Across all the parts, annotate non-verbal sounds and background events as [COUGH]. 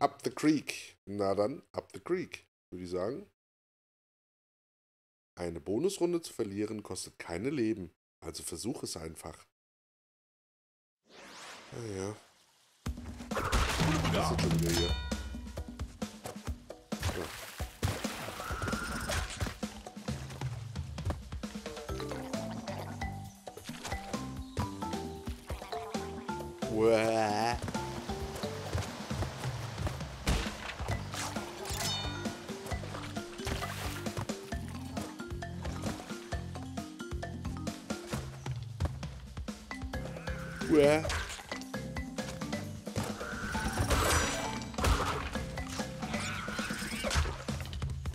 Up the creek. Na dann, up the creek, würde ich sagen. Eine Bonusrunde zu verlieren kostet keine Leben. Also versuch es einfach. Naja. Das ist schon wieder hier. Ja. Uah.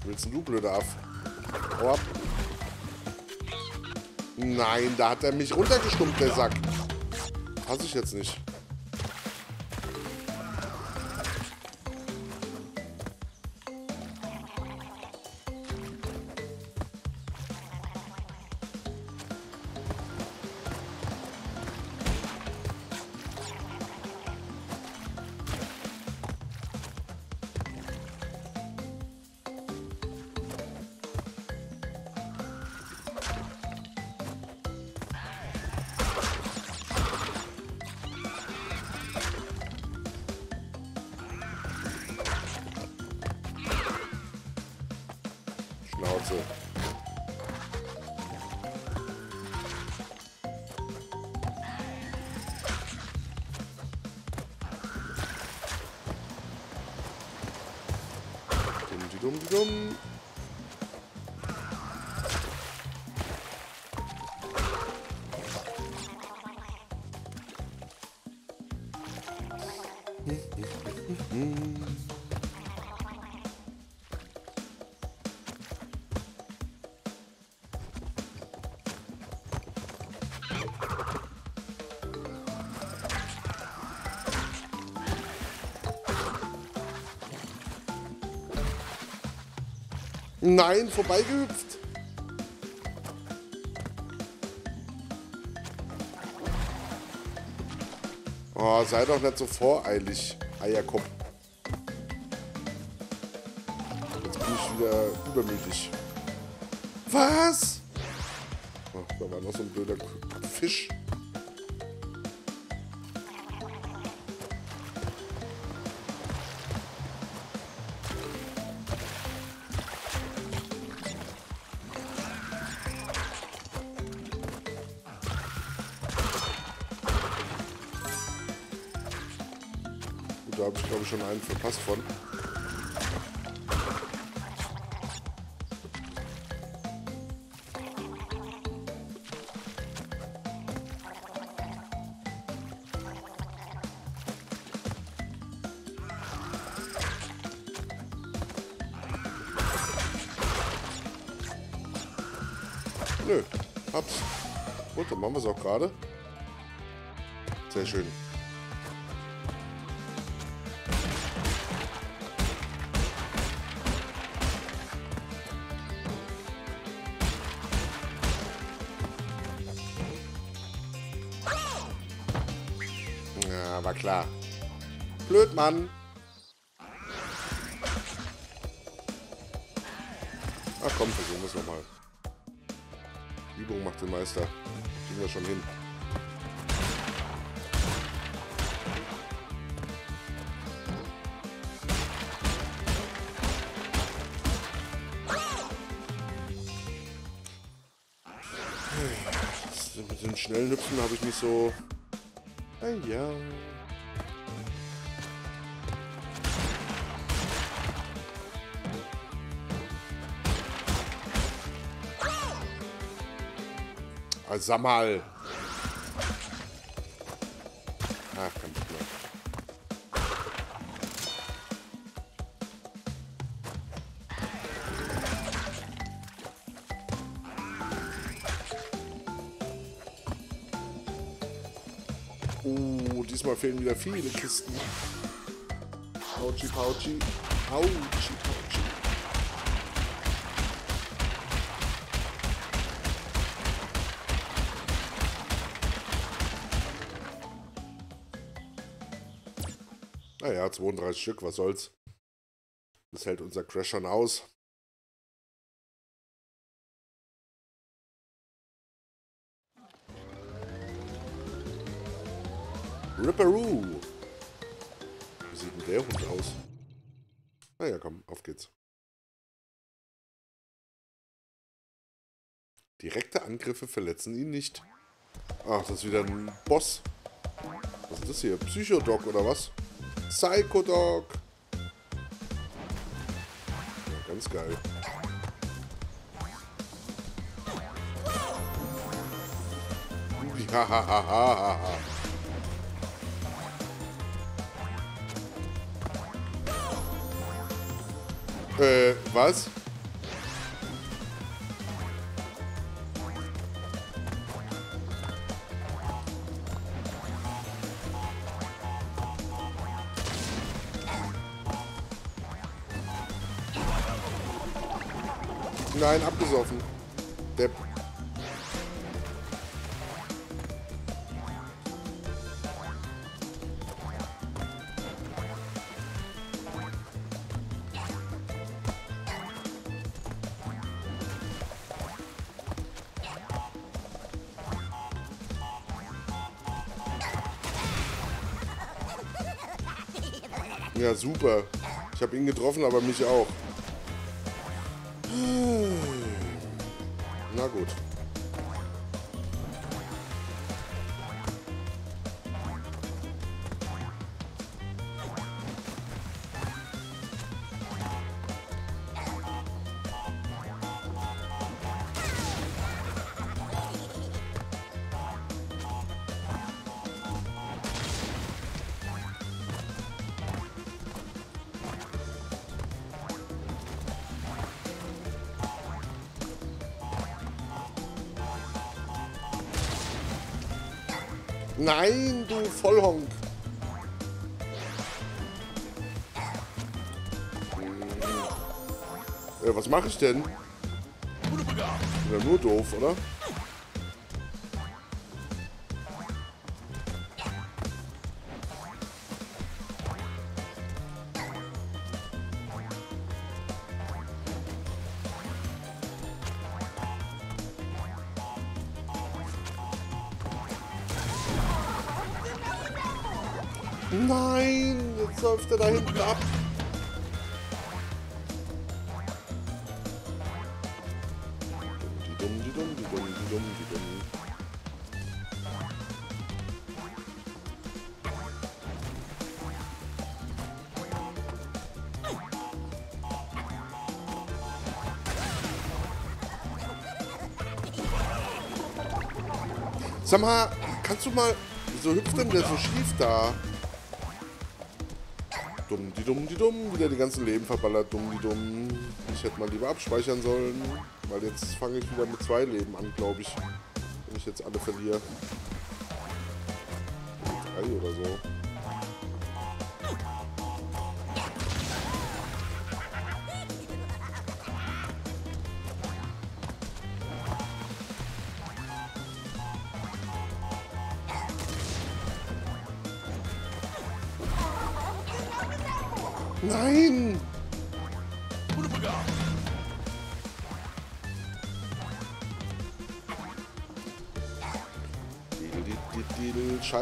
Willst du, blöder Aff? Hau ab. Nein, da hat er mich runtergestumpft, der Sack. Hasse ich jetzt nicht. Schnauze. Dumm, die dumm, Nein, vorbeigehüpft. Oh, sei doch nicht so voreilig, Eierkopf. Jetzt bin ich wieder übermütig. Was? Oh, da war noch so ein blöder Fisch. Verpasst von. Nö, hab's. Gut, dann machen wir es auch gerade. Sehr schön. Klar. Blöd, Mann. Ach komm, versuchen wir es nochmal. Übung macht den Meister. Kriegen wir schon hin. Mit den schnellen Hüpfen habe ich nicht so... Ah ja. Also sag mal. Ach, kein Problem. Oh, diesmal fehlen wieder viele Kisten. Pauchi, Pauchi. Pauchi, Pauchi. Naja, 32 Stück, was soll's. Das hält unser Crash schon aus. Ripperoo. Wie sieht denn der Hund aus? Naja, komm, auf geht's. Direkte Angriffe verletzen ihn nicht. Ach, das ist wieder ein Boss. Was ist das hier? Psychodog oder was? Psychodog. Ja, ganz geil. Ja. Äh, was? Nein, abgesoffen. Depp. Ja, super. Ich habe ihn getroffen, aber mich auch. Nein, du Vollhonk. Äh, was mache ich denn? Ja, nur doof, oder? Sag mal, kannst du mal... Wieso hüpft denn der so schief da? Dumm, die dumm, die dumm. Wieder die ganzen Leben verballert. Dumm, die dumm. Ich hätte mal lieber abspeichern sollen. Weil jetzt fange ich wieder mit zwei Leben an, glaube ich. Wenn ich jetzt alle verliere. Drei oder so.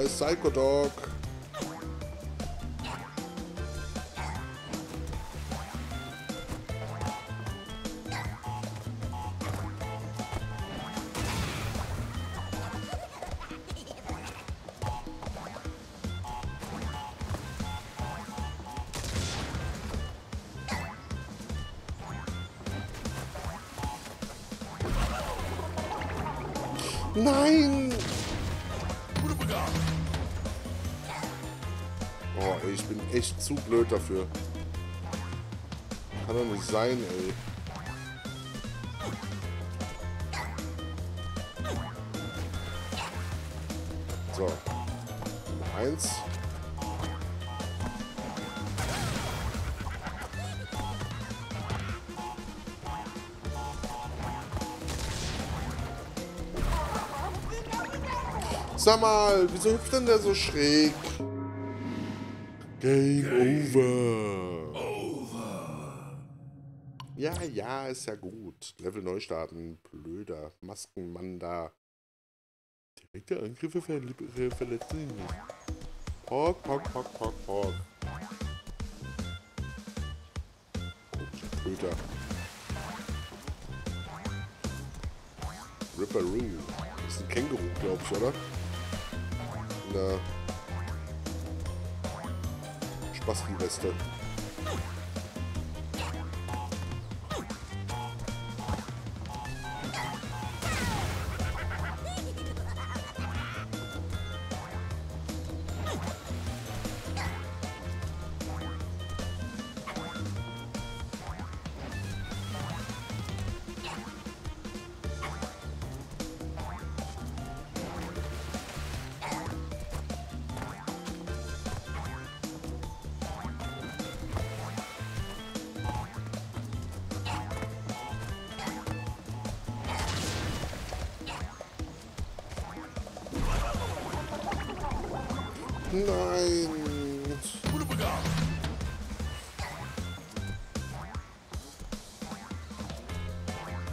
Scheiß Psychodog. Nein! Echt zu blöd dafür. Kann doch nicht sein, ey. So. Eins. Sag mal, wieso hüpft denn der so schräg? Game, over. Over. Ja, ja, ist ja gut. Level neu starten. Blöder Maskenmann da. Direkte Angriffe ver verletzen ihn nicht. Pork, pork, pork, pork, pork. Komischer Blöder. Ripperoo. Das ist ein Känguru, glaube ich, oder? Na. Spasti-Weste. Nein.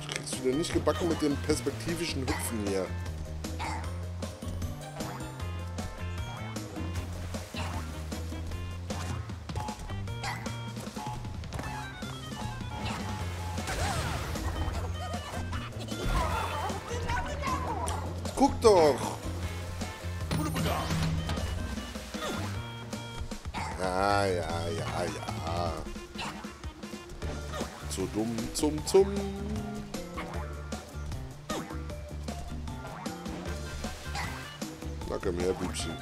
Ich krieg's wieder nicht gebacken mit dem perspektivischen Hüpfen hier. Ja, ja, ja, ja. Zu dumm zum zum. Na komm her, Bübchen.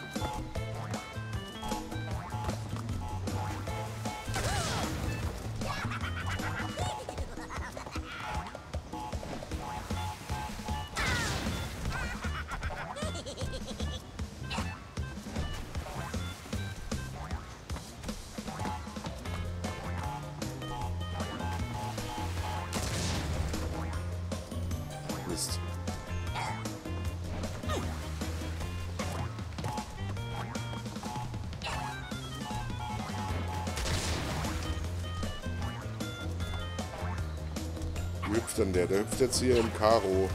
Jetzt hier im Karo.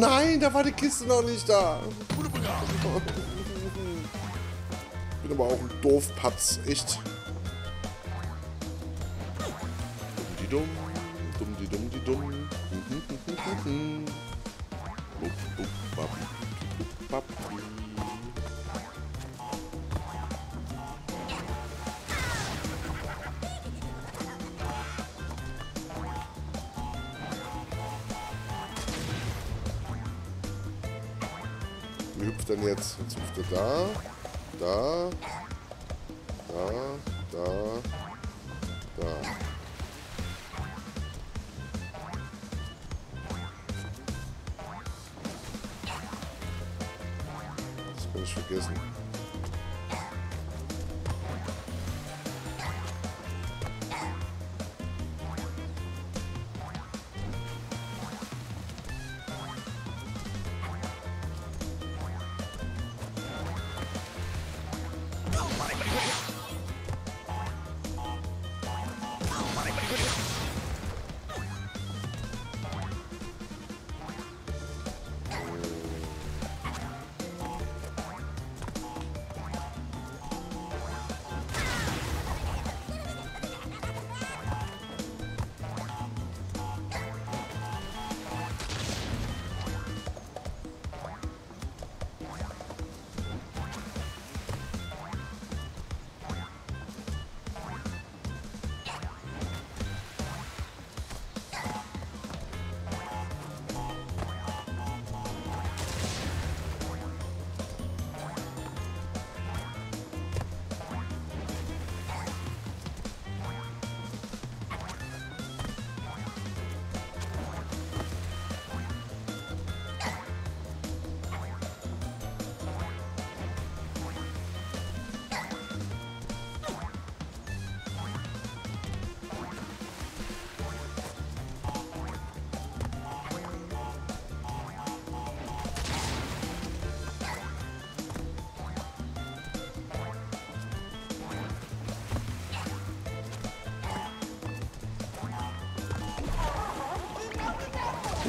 Nein, da war die Kiste noch nicht da. Ich bin aber auch ein Doofpatz, echt. Dumm denn jetzt? Jetzt da, da, da, da, da.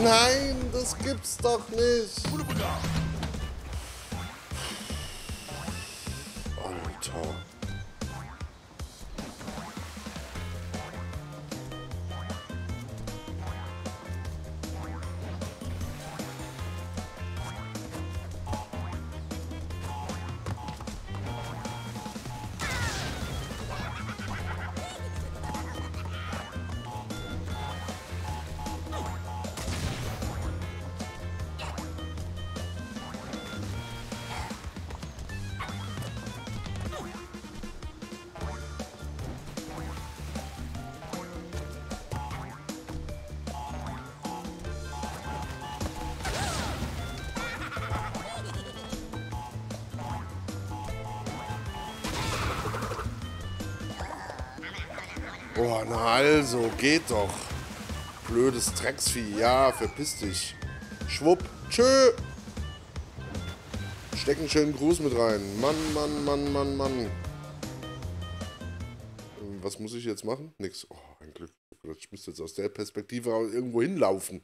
Nein, das gibt's doch nicht. Oh, na also, geht doch. Blödes Drecksvieh. Ja, verpiss dich. Schwupp. Tschö. Steck einen schönen Gruß mit rein. Mann, Mann, Mann, Mann, Mann. Ähm, was muss ich jetzt machen? Nix. Oh, ein Glück. Ich müsste jetzt aus der Perspektive irgendwo hinlaufen.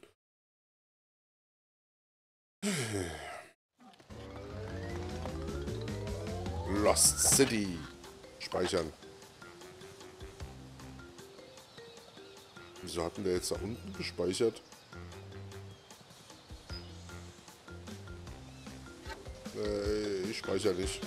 Lost City. Speichern. Wieso hatten der jetzt da unten gespeichert? Äh, ich speichere nicht.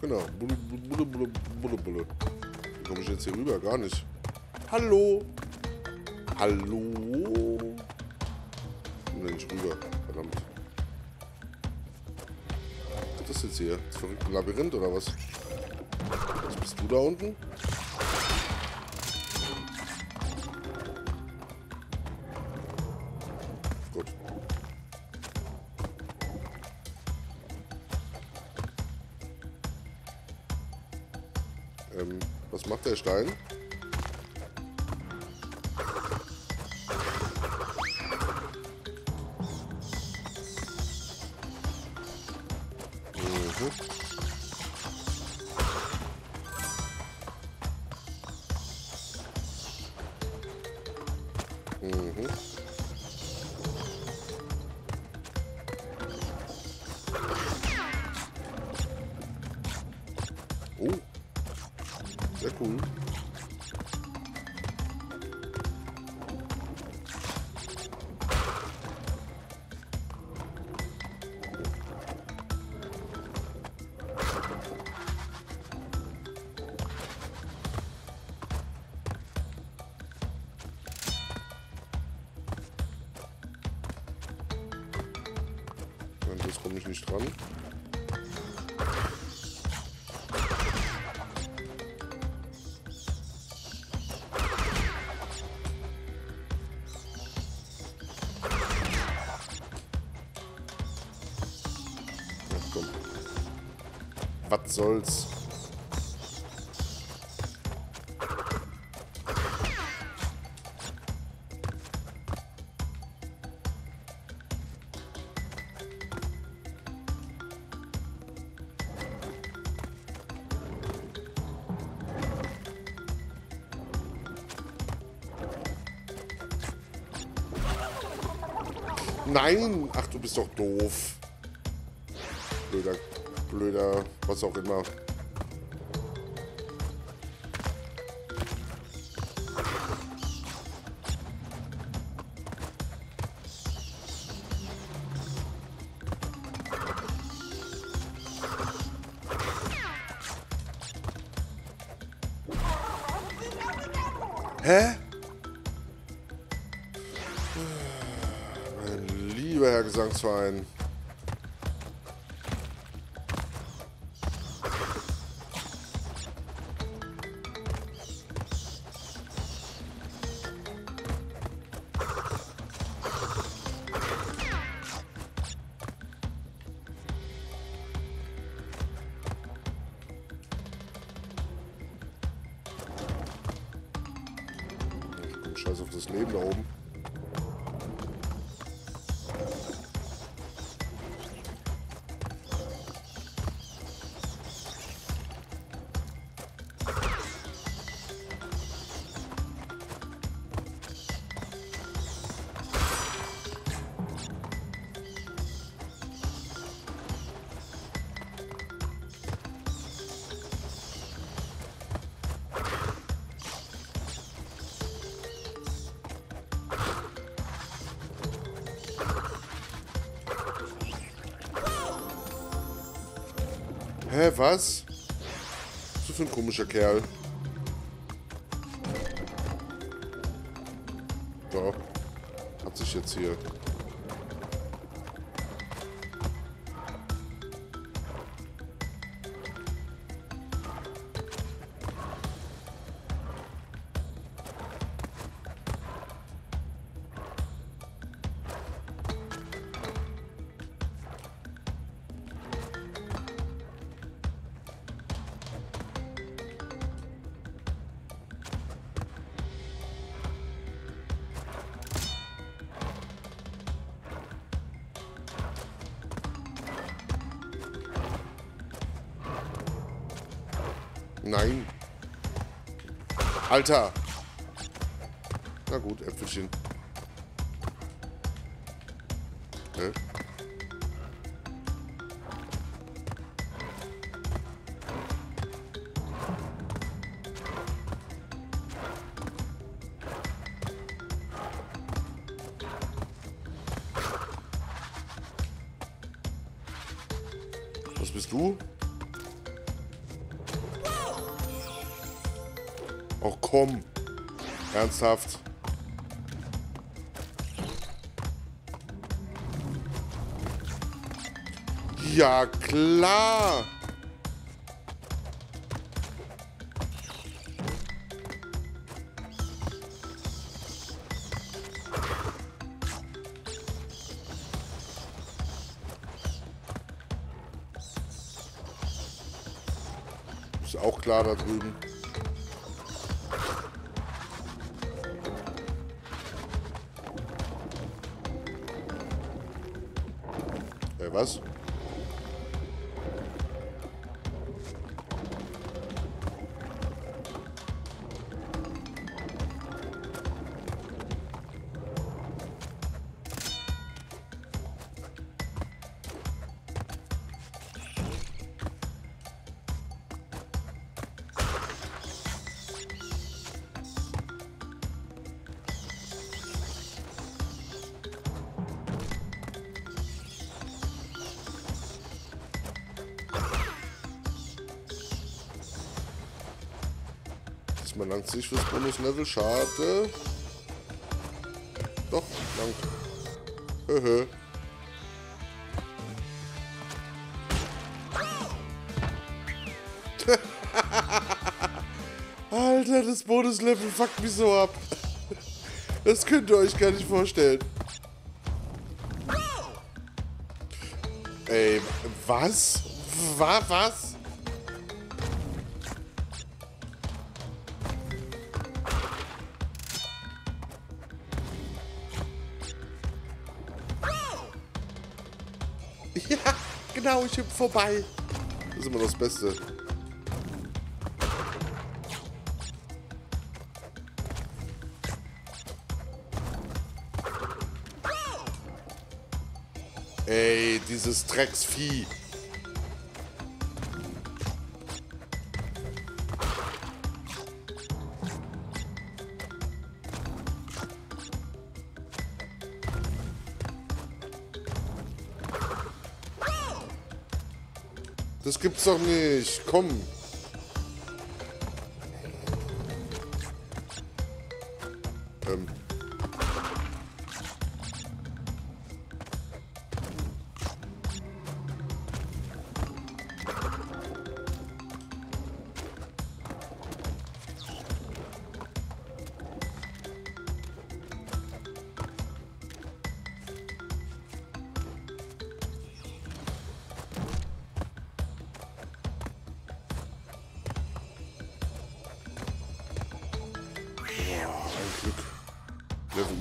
Genau. Bulle, bulle, bulle, bulle, bulle. Wie komme ich jetzt hier rüber? Gar nicht. Hallo. Hallo. Und dann nicht rüber. Verdammt. Was ist das jetzt hier? Das verrückte Labyrinth oder was? Was bist du da unten? Gut. Ähm, was macht der Stein? Das komme ich nicht dran. Ach komm. Was soll's? Nein! Ach, du bist doch doof. Blöder, blöder, was auch immer. Hä? Gesangsverein. Hä, was? So für ein komischer Kerl. Nein. Alter. Na gut, Äpfelchen. Ernsthaft. Ja, klar. Ist auch klar da drüben. Diesmal langt sich fürs Bonuslevel. Schade. Doch, langt. Höhö. [LAUGHS] Alter, das Bonuslevel fuckt mich so ab. Das könnt ihr euch gar nicht vorstellen. Ey, was? War was? Ja, genau, ich hüpf vorbei. Das ist immer das Beste. Ey, dieses Drecksvieh. Doch nicht. Komm.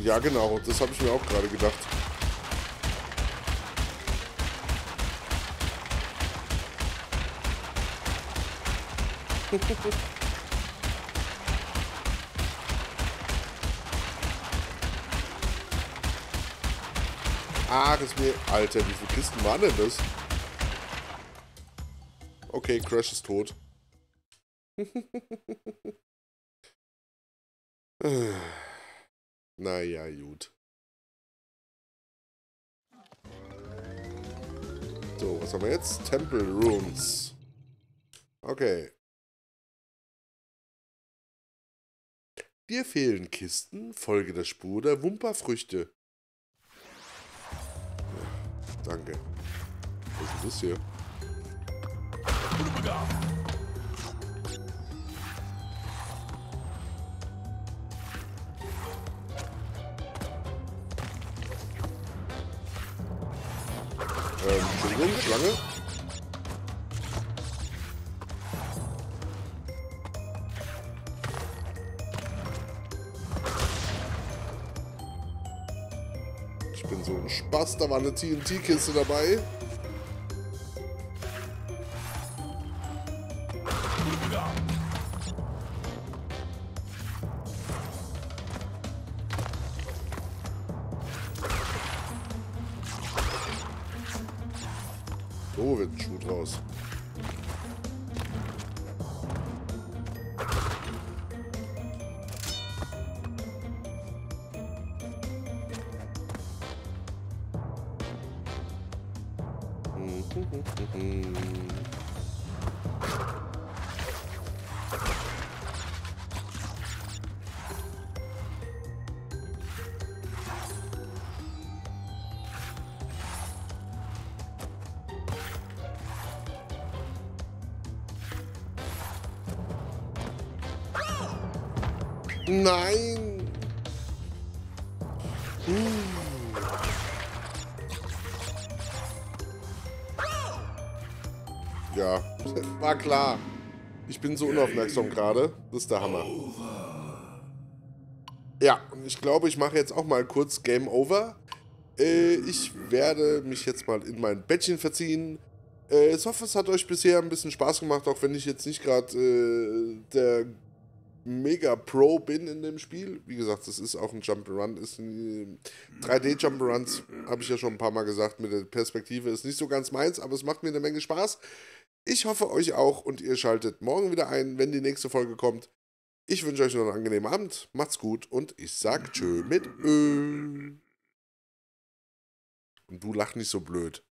Ja, genau. Das habe ich mir auch gerade gedacht. [LAUGHS] Ah, das ist mir... Alter, wie viele Kisten waren denn das? Okay, Crash ist tot. [LAUGHS] naja, gut. So, was haben wir jetzt? Temple Rooms. Okay. Dir fehlen Kisten, folge der Spur der Wumperfrüchte. Ja, danke. Was ist das hier? Schlange. Ich bin so ein Spaß, da war eine TNT-Kiste dabei. So wird ein Schuh draus. Nein! Ja, [LAUGHS] war klar. Ich bin so unaufmerksam gerade. Das ist der Hammer. Ja, ich glaube, ich mache jetzt auch mal kurz Game Over. Äh, ich werde mich jetzt mal in mein Bettchen verziehen. Äh, ich hoffe, es hat euch bisher ein bisschen Spaß gemacht, auch wenn ich jetzt nicht gerade äh, der mega Pro bin in dem Spiel. Wie gesagt, das ist auch ein Jump'n'Run. Ist ein 3D Jump'n'Runs, habe ich ja schon ein paar Mal gesagt, mit der Perspektive ist nicht so ganz meins, aber es macht mir eine Menge Spaß. Ich hoffe euch auch und ihr schaltet morgen wieder ein, wenn die nächste Folge kommt. Ich wünsche euch noch einen angenehmen Abend, macht's gut und ich sag tschö mit Ö. Und du lach nicht so blöd.